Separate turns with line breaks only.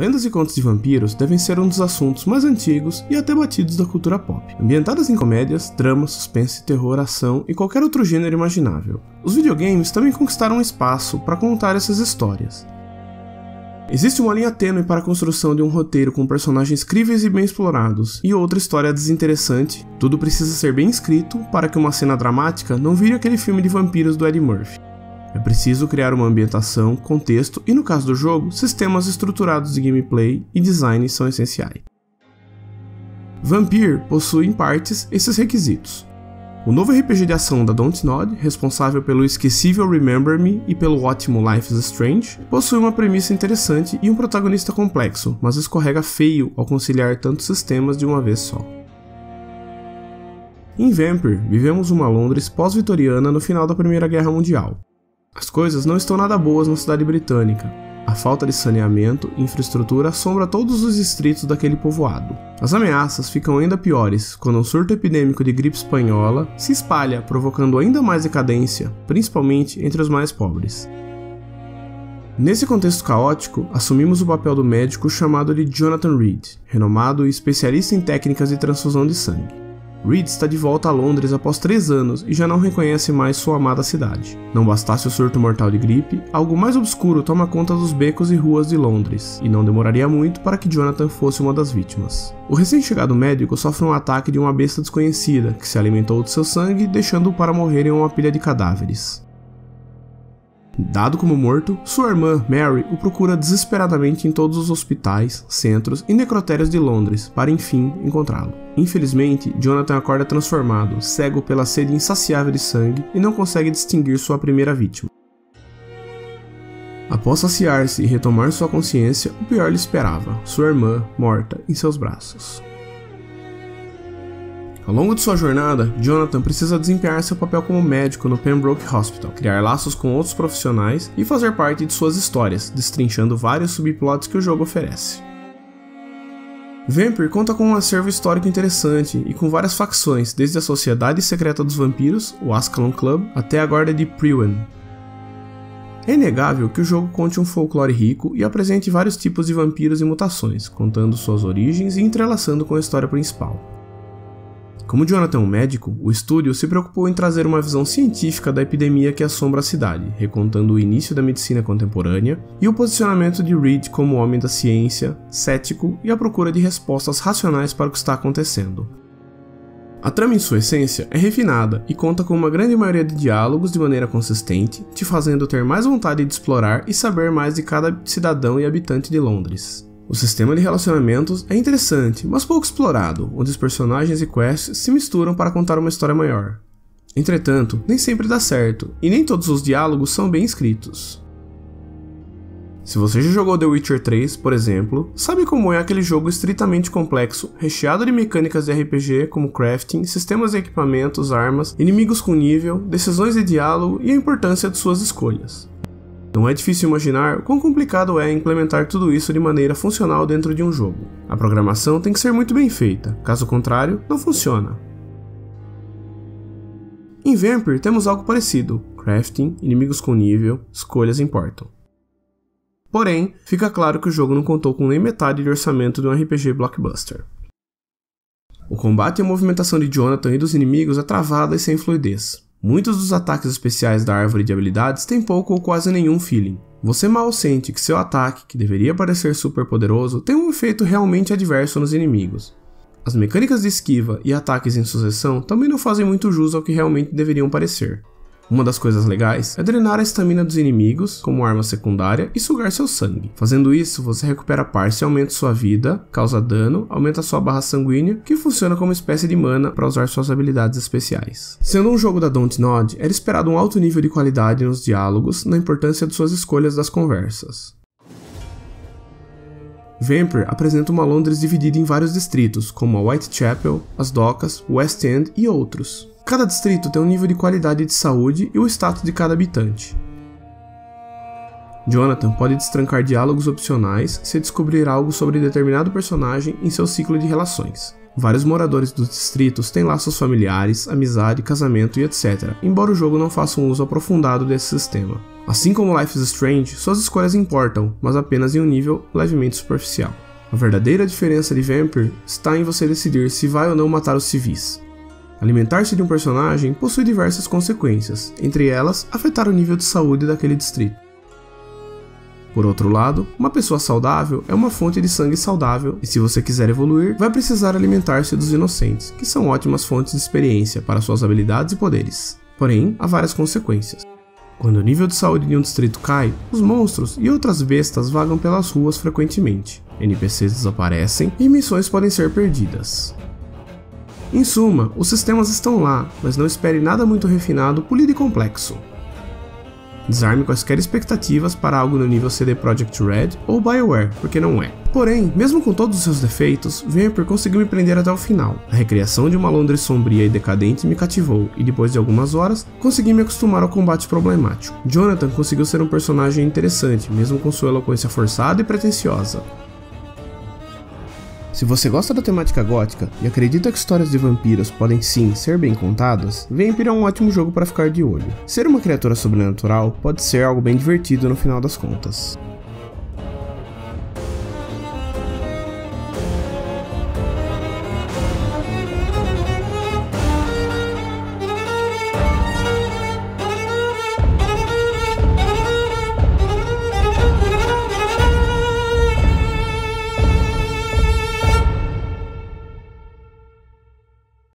Lendas e contos de vampiros devem ser um dos assuntos mais antigos e até batidos da cultura pop, ambientadas em comédias, drama, suspense, terror, ação e qualquer outro gênero imaginável. Os videogames também conquistaram um espaço para contar essas histórias. Existe uma linha tênue para a construção de um roteiro com personagens críveis e bem explorados, e outra história desinteressante. Tudo precisa ser bem escrito para que uma cena dramática não vire aquele filme de vampiros do Eddie Murphy. É preciso criar uma ambientação, contexto e, no caso do jogo, sistemas estruturados de gameplay e design são essenciais. Vampire possui em partes esses requisitos. O novo RPG de ação da Dontnod, responsável pelo esquecível Remember Me e pelo ótimo Life is Strange, possui uma premissa interessante e um protagonista complexo, mas escorrega feio ao conciliar tantos sistemas de uma vez só. Em Vampire, vivemos uma Londres pós-vitoriana no final da Primeira Guerra Mundial. As coisas não estão nada boas na cidade britânica. A falta de saneamento e infraestrutura assombra todos os distritos daquele povoado. As ameaças ficam ainda piores quando um surto epidêmico de gripe espanhola se espalha, provocando ainda mais decadência, principalmente entre os mais pobres. Nesse contexto caótico, assumimos o papel do médico chamado de Jonathan Reed, renomado especialista em técnicas de transfusão de sangue. Reed está de volta a Londres após três anos e já não reconhece mais sua amada cidade. Não bastasse o surto mortal de gripe, algo mais obscuro toma conta dos becos e ruas de Londres, e não demoraria muito para que Jonathan fosse uma das vítimas. O recém-chegado médico sofre um ataque de uma besta desconhecida que se alimentou de seu sangue, deixando-o para morrer em uma pilha de cadáveres. Dado como morto, sua irmã, Mary, o procura desesperadamente em todos os hospitais, centros e necrotérios de Londres para enfim encontrá-lo. Infelizmente, Jonathan acorda transformado, cego pela sede insaciável de sangue e não consegue distinguir sua primeira vítima. Após saciar-se e retomar sua consciência, o pior lhe esperava: sua irmã, morta, em seus braços. Ao longo de sua jornada, Jonathan precisa desempenhar seu papel como médico no Pembroke Hospital, criar laços com outros profissionais e fazer parte de suas histórias, destrinchando vários subplots que o jogo oferece. Vampire conta com um acervo histórico interessante e com várias facções, desde a Sociedade Secreta dos Vampiros, o Ascalon Club, até a Guarda de Priwen. É inegável que o jogo conte um folclore rico e apresente vários tipos de vampiros e mutações, contando suas origens e entrelaçando com a história principal. Como Jonathan é um médico, o estúdio se preocupou em trazer uma visão científica da epidemia que assombra a cidade, recontando o início da medicina contemporânea e o posicionamento de Reed como homem da ciência, cético e à procura de respostas racionais para o que está acontecendo. A trama em sua essência é refinada e conta com uma grande maioria de diálogos de maneira consistente, te fazendo ter mais vontade de explorar e saber mais de cada cidadão e habitante de Londres. O sistema de relacionamentos é interessante, mas pouco explorado, onde os personagens e quests se misturam para contar uma história maior. Entretanto, nem sempre dá certo, e nem todos os diálogos são bem escritos. Se você já jogou The Witcher 3, por exemplo, sabe como é aquele jogo estritamente complexo, recheado de mecânicas de RPG como crafting, sistemas de equipamentos, armas, inimigos com nível, decisões de diálogo e a importância de suas escolhas. Não é difícil imaginar quão complicado é implementar tudo isso de maneira funcional dentro de um jogo. A programação tem que ser muito bem feita, caso contrário, não funciona. Em Vampire temos algo parecido: crafting, inimigos com nível, escolhas importam. Porém, fica claro que o jogo não contou com nem metade de orçamento de um RPG blockbuster. O combate e a movimentação de Jonathan e dos inimigos é travada e sem fluidez. Muitos dos ataques especiais da árvore de habilidades têm pouco ou quase nenhum feeling. Você mal sente que seu ataque, que deveria parecer super poderoso, tem um efeito realmente adverso nos inimigos. As mecânicas de esquiva e ataques em sucessão também não fazem muito jus ao que realmente deveriam parecer. Uma das coisas legais é drenar a estamina dos inimigos como arma secundária e sugar seu sangue. Fazendo isso, você recupera parcialmente sua vida, causa dano, aumenta sua barra sanguínea, que funciona como espécie de mana para usar suas habilidades especiais. Sendo um jogo da Dontnod, era esperado um alto nível de qualidade nos diálogos, na importância de suas escolhas das conversas. Vampire apresenta uma Londres dividida em vários distritos, como a Whitechapel, as Docas, West End e outros. Cada distrito tem um nível de qualidade de saúde e o status de cada habitante. Jonathan pode destrancar diálogos opcionais se descobrir algo sobre determinado personagem em seu ciclo de relações. Vários moradores dos distritos têm laços familiares, amizade, casamento e etc., embora o jogo não faça um uso aprofundado desse sistema. Assim como Life is Strange, suas escolhas importam, mas apenas em um nível levemente superficial. A verdadeira diferença de Vampire está em você decidir se vai ou não matar os civis. Alimentar-se de um personagem possui diversas consequências, entre elas afetar o nível de saúde daquele distrito. Por outro lado, uma pessoa saudável é uma fonte de sangue saudável, e se você quiser evoluir, vai precisar alimentar-se dos inocentes, que são ótimas fontes de experiência para suas habilidades e poderes. Porém, há várias consequências. Quando o nível de saúde de um distrito cai, os monstros e outras bestas vagam pelas ruas frequentemente, NPCs desaparecem e missões podem ser perdidas. Em suma, os sistemas estão lá, mas não espere nada muito refinado, polido e complexo. Desarme quaisquer expectativas para algo no nível CD Projekt Red ou BioWare, porque não é. Porém, mesmo com todos os seus defeitos, Vampire conseguiu me prender até o final. A recriação de uma Londres sombria e decadente me cativou, e depois de algumas horas, consegui me acostumar ao combate problemático. Jonathan conseguiu ser um personagem interessante, mesmo com sua eloquência forçada e pretensiosa. Se você gosta da temática gótica e acredita que histórias de vampiros podem sim ser bem contadas, Vampire é um ótimo jogo para ficar de olho. Ser uma criatura sobrenatural pode ser algo bem divertido no final das contas.